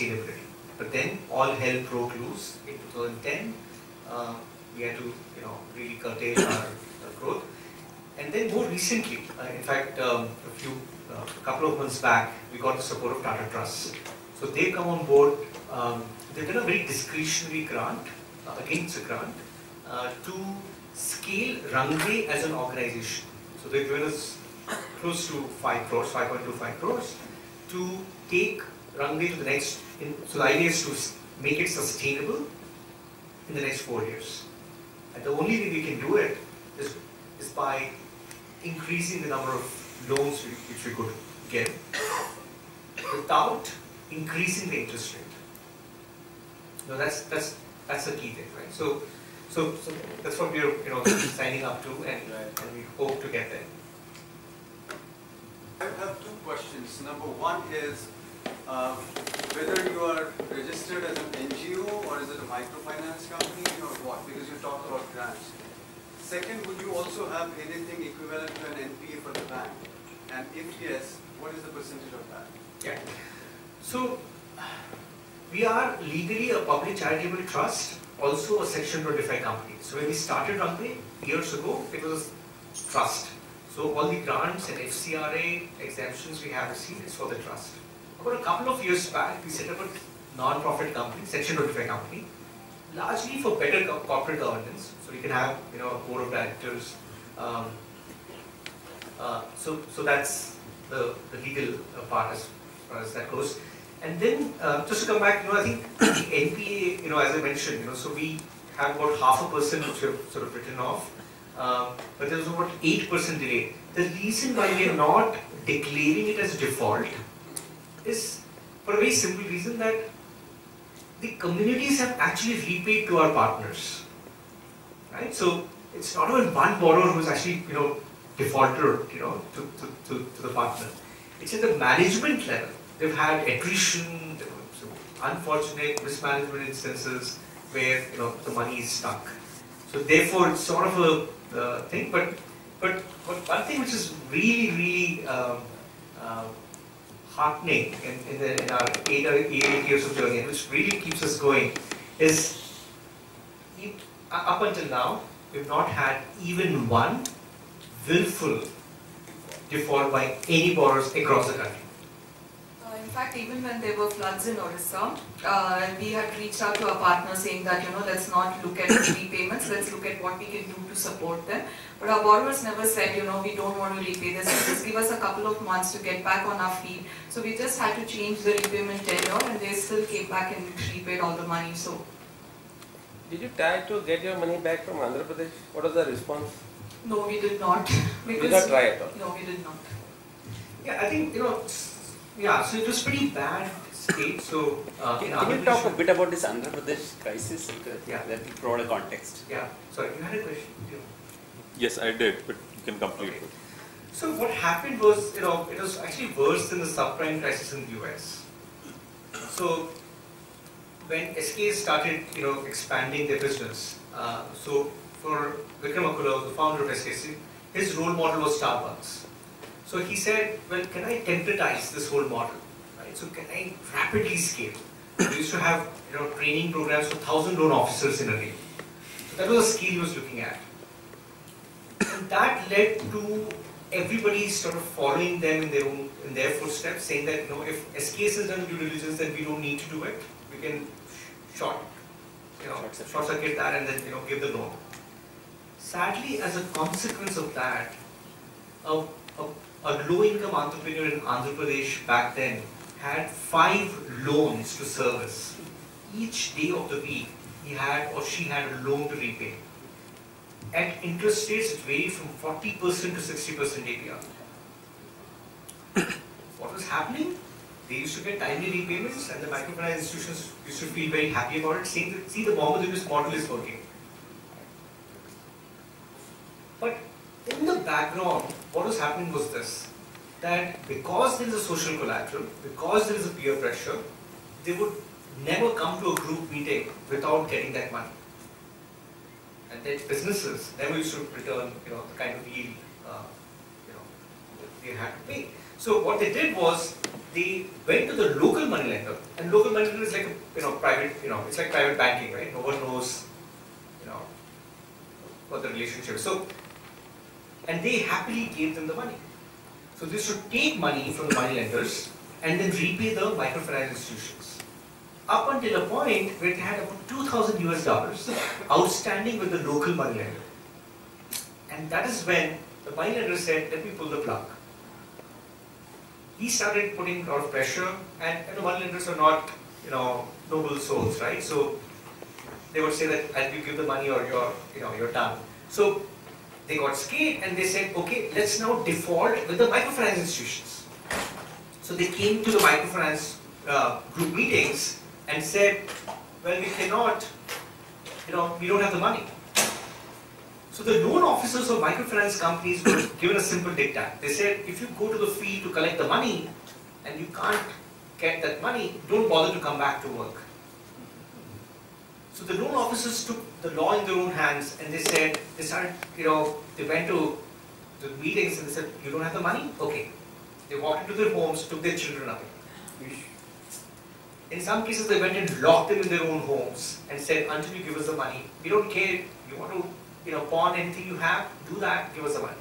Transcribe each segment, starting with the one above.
sustainability. But then all hell broke loose in 2010. Uh, we had to, you know, really curtail our, growth. And then more recently, uh, in fact, um, a few, uh, a couple of months back, we got the support of Tata Trust. So they come on board. Um, they've done a very discretionary grant, uh, against a grant, to scale Rang De as an organization. So they've given us close to 5 crores, 5.25 crores, to take To the next, in, so the idea is to make it sustainable in the next four years. And the only way we can do it is, is by increasing the number of loans which we could get without increasing the interest rate. No, that's that's that's the key thing, right? So, so, so that's what we're you know signing up to, and, and we hope to get there. I have two questions. Number one is uh, whether you are registered as an NGO or is it a microfinance company or what? Because you talked about grants. Second, would you also have anything equivalent to an NPA for the bank? And if yes, what is the percentage of that? Yeah. So, we are legally a public charitable trust, also a Section 25 company. So when we started company years ago, it was trust. So all the grants and FCRA exemptions we have received is for the trust. About a couple of years back, we set up a non-profit company, Section 25 company, largely for better co corporate governance. So we can have, you know, a board of directors. Um, uh, so, so that's the, the legal uh, part as far as that goes. And then, uh, just to come back, you know, I think the NPA, you know, as I mentioned, you know, so we have about half a percent which we have sort of written off, um, but there's about 8% delay. The reason why we are not declaring it as default is for a very simple reason that the communities have actually repaid to our partners, right? So it's not even one borrower who's actually, you know, defaulted, you know, to, to, to, to the partner. It's at the management level. They've had attrition, unfortunate mismanagement instances where, you know, the money is stuck. So therefore, it's sort of a uh, thing, but, but, but one thing which is really, really um, uh, heartening in, in, the, in our eight, eight years of journey, and which really keeps us going, is up until now, we've not had even one willful default by any borrowers across the country. In fact, even when there were floods in Orissa, uh, we had reached out to our partners saying that, you know, let's not look at repayments, let's look at what we can do to support them. But our borrowers never said, you know, we don't want to repay this, just give us a couple of months to get back on our feet. So we just had to change the repayment tenure and they still came back and repaid all the money. So. Did you try to get your money back from Andhra Pradesh? What was the response? No, we did not. Because did not try at all? No, we did not. Yeah, I think, you know, yeah, so it was pretty bad state. So, uh, can, can you talk a bit about this Andhra Pradesh crisis? Yeah. That will provide a context. Yeah. Sorry, you had a question? Yes, I did, but you can complete okay. So what happened was, you know, it was actually worse than the subprime crisis in the US. So when SK started, you know, expanding their business, uh, so for Vikram Akula, the founder of SKS, his role model was Starbucks. So he said, well, can I templatize this whole model? Right? So can I rapidly scale? We used to have, you know, training programs for 1,000 loan officers in a day. So that was a scale he was looking at. And that led to everybody sort of following them in their own in their footsteps, saying that you know if SKS has done due diligence, then we don't need to do it. We can short, you know, short circuit that and then you know give the loan. Sadly, as a consequence of that, a, a, a low-income entrepreneur in Andhra Pradesh back then had five loans to service. Each day of the week, he had or she had a loan to repay. At interest rates, it varied from 40% to 60% APR. what was happening? They used to get timely repayments and the microfinance institutions used to feel very happy about it, saying that, see, the model is working. But in the background, what was happening was this, that because there is a social collateral, because there is a peer pressure, they would never come to a group meeting without getting that money. And then businesses never used to return, you know, the kind of yield, uh, you know, they had to pay. So what they did was they went to the local money lender, and local money lender is like a you know private you know it's like private banking, right? No one knows you know what the relationship is. So and they happily gave them the money. So they should take money from the money lenders and then repay the microfinance institutions. Up until a point where they had about 2,000 US dollars outstanding with the local money lender. And that is when the money lender said, let me pull the plug. He started putting a lot of pressure and, and the money lenders are not, you know, noble souls, right? So they would say that you give the money or you're, you know, you're done. So they got scared and they said, okay, let's now default with the microfinance institutions. So they came to the microfinance uh, group meetings and said, well, we cannot, you know, we don't have the money. So the loan officers of microfinance companies were given a simple diktat. They said, if you go to the field to collect the money and you can't get that money, don't bother to come back to work. So the loan officers took the law in their own hands and they said, they started, you know, they went to the meetings and they said, you don't have the money? Okay. They walked into their homes, took their children away. In some cases, they went and locked them in their own homes and said, until you give us the money, we don't care. You want to, you know, pawn anything you have, do that, give us the money.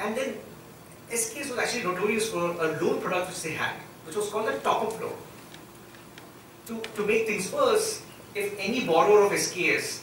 And then SKS was actually notorious for a loan product which they had, which was called the top-up loan. To, to make things worse, if any borrower of SKS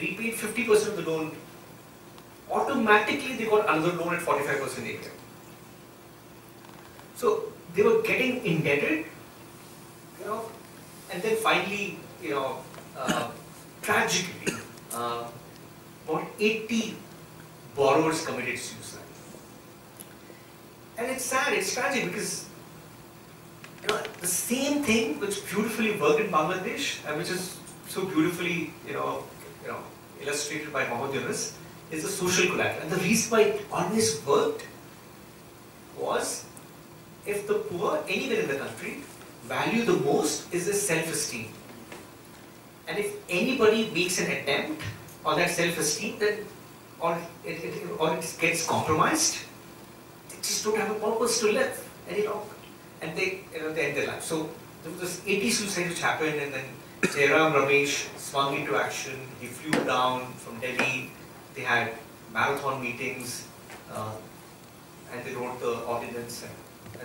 repaid 50% of the loan, automatically they got another loan at 45% APR. So they were getting indebted, you know, and then finally, you know, uh, tragically, uh, about 80 borrowers committed suicide. And it's sad, it's tragic because you know, the same thing which beautifully worked in Bangladesh and which is so beautifully, you know, you know, illustrated by Mohammed Yunus is the social collateral. And the reason why it always worked was if the poor anywhere in the country value the most is their self-esteem. And if anybody makes an attempt on that self-esteem, then or it, it, or it gets compromised, they just don't have a purpose to live any longer. And they, you know, they end their life. So there was this 80 suicide which happened and then Jairam Ramesh swung into action. He flew down from Delhi. They had marathon meetings uh, and they wrote the ordinance. And,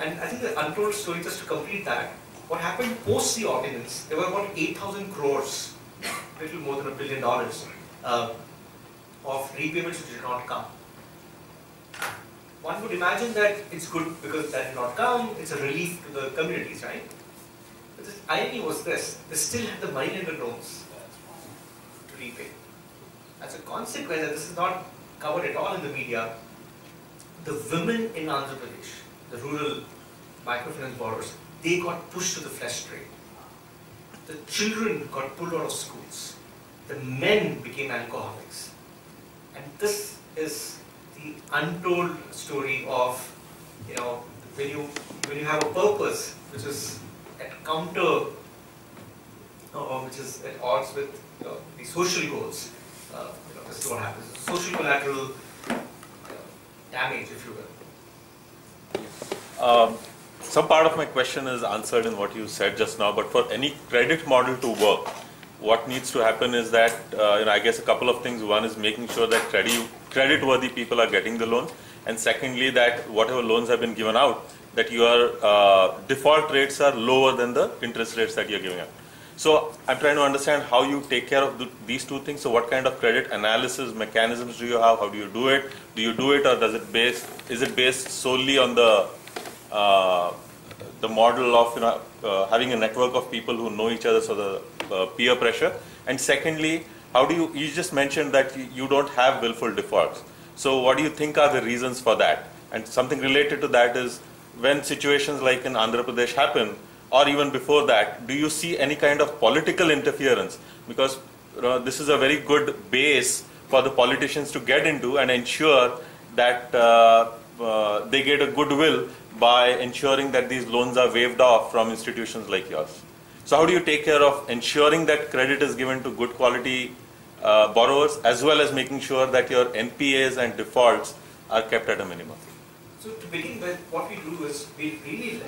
and, and I think the untold story, just to complete that, what happened post the ordinance, there were about 8,000 crores, little more than a billion dollars, uh, of repayments which did not come. One would imagine that it's good because that did not come, it's a relief to the communities, right? But the irony was this, they still had the money lender loans to repay. As a consequence, and this is not covered at all in the media, the women in Andhra Pradesh, the rural microfinance borrowers, they got pushed to the flesh trade. The children got pulled out of schools. The men became alcoholics. And this is the untold story of, you know, when you when you have a purpose which is at counter or which is at odds with you know, the social goals, uh, you know, this is what happens. Social collateral damage, if you will. Um, some part of my question is answered in what you said just now, but for any credit model to work, what needs to happen is that, uh, you know, I guess a couple of things. One is making sure that credit, credit-worthy people are getting the loan, and secondly, that whatever loans have been given out, that your uh, default rates are lower than the interest rates that you're giving out. So I'm trying to understand how you take care of the, these two things. So what kind of credit analysis mechanisms do you have? How do you do it? Do you do it, or does it based? Is it based solely on the uh, the model of you know uh, having a network of people who know each other, so the uh, peer pressure? And secondly, how do you? You just mentioned that you, don't have willful defaults. So what do you think are the reasons for that? And something related to that is when situations like in Andhra Pradesh happen, or even before that, do you see any kind of political interference? Because uh, this is a very good base for the politicians to get into and ensure that uh, uh, they get a goodwill by ensuring that these loans are waived off from institutions like yours. So, how do you take care of ensuring that credit is given to good quality uh, borrowers as well as making sure that your NPAs and defaults are kept at a minimum. So to begin with, what we do is we really